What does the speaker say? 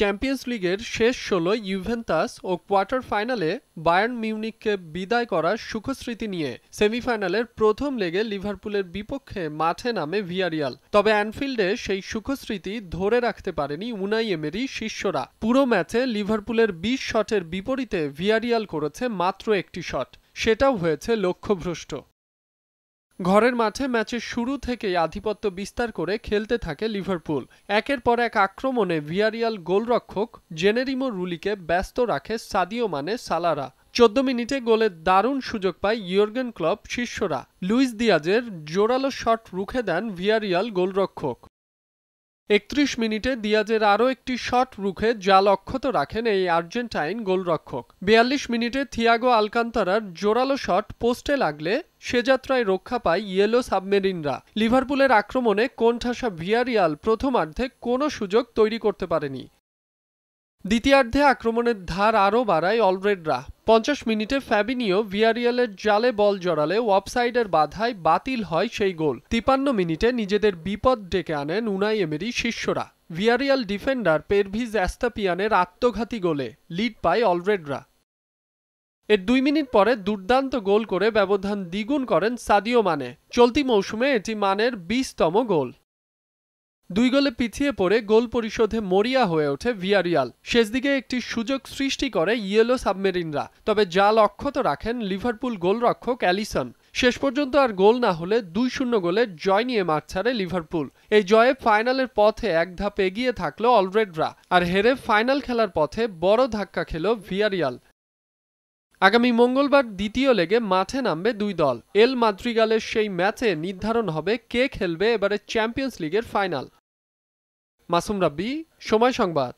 Champions লিগের শেষ ষোলো ইউভেন্তাস ও কোয়ার্টার ফাইনালে বায়ার্ন মিউনিককে বিদায় করার সুখস্মৃতি নিয়ে সেমিফাইনালের প্রথম লেগে লিভারপুলের বিপক্ষে মাঠে নামে ভিয়ারিয়াল তবে অ্যানফিল্ডে সেই সুখস্মৃতি ধরে রাখতে পারেনি উনাই এমেরি শিষ্যরা। পুরো ম্যাচে লিভারপুলের বিশ শটের বিপরীতে ভিয়ারিয়াল করেছে মাত্র একটি শট। সেটাও হয়েছে লক্ষ্যভ্রষ্ট। ঘরের মাঠে ম্যাচের শুরু থেকেই আধিপত্য বিস্তার করে খেলতে থাকে লিভারপুল। একের পর এক আক্রমণে ভিয়ারিয়াল গোলরক্ষক জেনেরিমো রুলিকে ব্যস্ত রাখে সাদিও মানে সালারা। চোদ্দ মিনিটে গোলের দারুণ সুযোগ পায় ইয়র্গেন ক্লব শিষ্যরা। লুইস দিয়াজের জোরালো শট রুখে দেন ভিয়ারিয়াল গোলরক্ষক। একত্রিশ মিনিটে দিয়াজের আরও একটি শট রুখে জাল অক্ষত রাখেন এই আর্জেন্টাইন গোলরক্ষক। বিয়াল্লিশ মিনিটে থিয়াগো আলকান্তারার জোরালো শট পোস্টে লাগলে সে যাত্রায় রক্ষা পায় ইয়েলো সাবমেরিনরা। লিভারপুলের আক্রমণে কোণঠাসা ভিয়ারিয়াল প্রথমার্ধে কোনো সুযোগ তৈরি করতে পারেনি। দ্বিতীয়ার্ধে আক্রমণের ধার আরও বাড়ায় অলরেডরা। পঞ্চাশ মিনিটে ফ্যাবিনিও ভিয়ারিয়ালের জালে বল জড়ালে ওয়াবসাইডের বাধায় বাতিল হয় সেই গোল। তিপান্ন মিনিটে নিজেদের বিপদ ডেকে আনেন উনাই এমেরি শিষ্যরা। ভিয়ারিয়াল ডিফেন্ডার পেরভিজ অ্যাস্তাপিয়ানের আত্মঘাতী গোলে লিড পায় অলরেডরা। এর দুই মিনিট পরে দুর্দান্ত গোল করে ব্যবধান দ্বিগুণ করেন সাদিও মানে। চলতি মৌসুমে এটি মানের বিশতম গোল। দুই গোলে পিছিয়ে পড়ে গোল পরিশোধে মরিয়া হয়ে ওঠে ভিয়ারিয়াল। শেষ দিকে একটি সুযোগ সৃষ্টি করে ইয়েলো সাবমেরিনরা, তবে জাল অক্ষত রাখেন লিভারপুল গোলরক্ষক অ্যালিসন। শেষ পর্যন্ত আর গোল না হলে দুই শূন্য গোলে জয় নিয়ে মাঠ ছাড়ে লিভারপুল। এই জয়ে ফাইনালের পথে এক ধাপ এগিয়ে থাকল অলরেডরা, আর হেরে ফাইনাল খেলার পথে বড় ধাক্কা খেল ভিয়ারিয়াল। আগামী মঙ্গলবার দ্বিতীয় লেগে মাঠে নামবে দুই দল। এল মাদ্রিগালের সেই ম্যাচে নির্ধারণ হবে কে খেলবে এবারে চ্যাম্পিয়ন্স লিগের ফাইনাল। মাসুম রাব্বি সময় সংবাদ।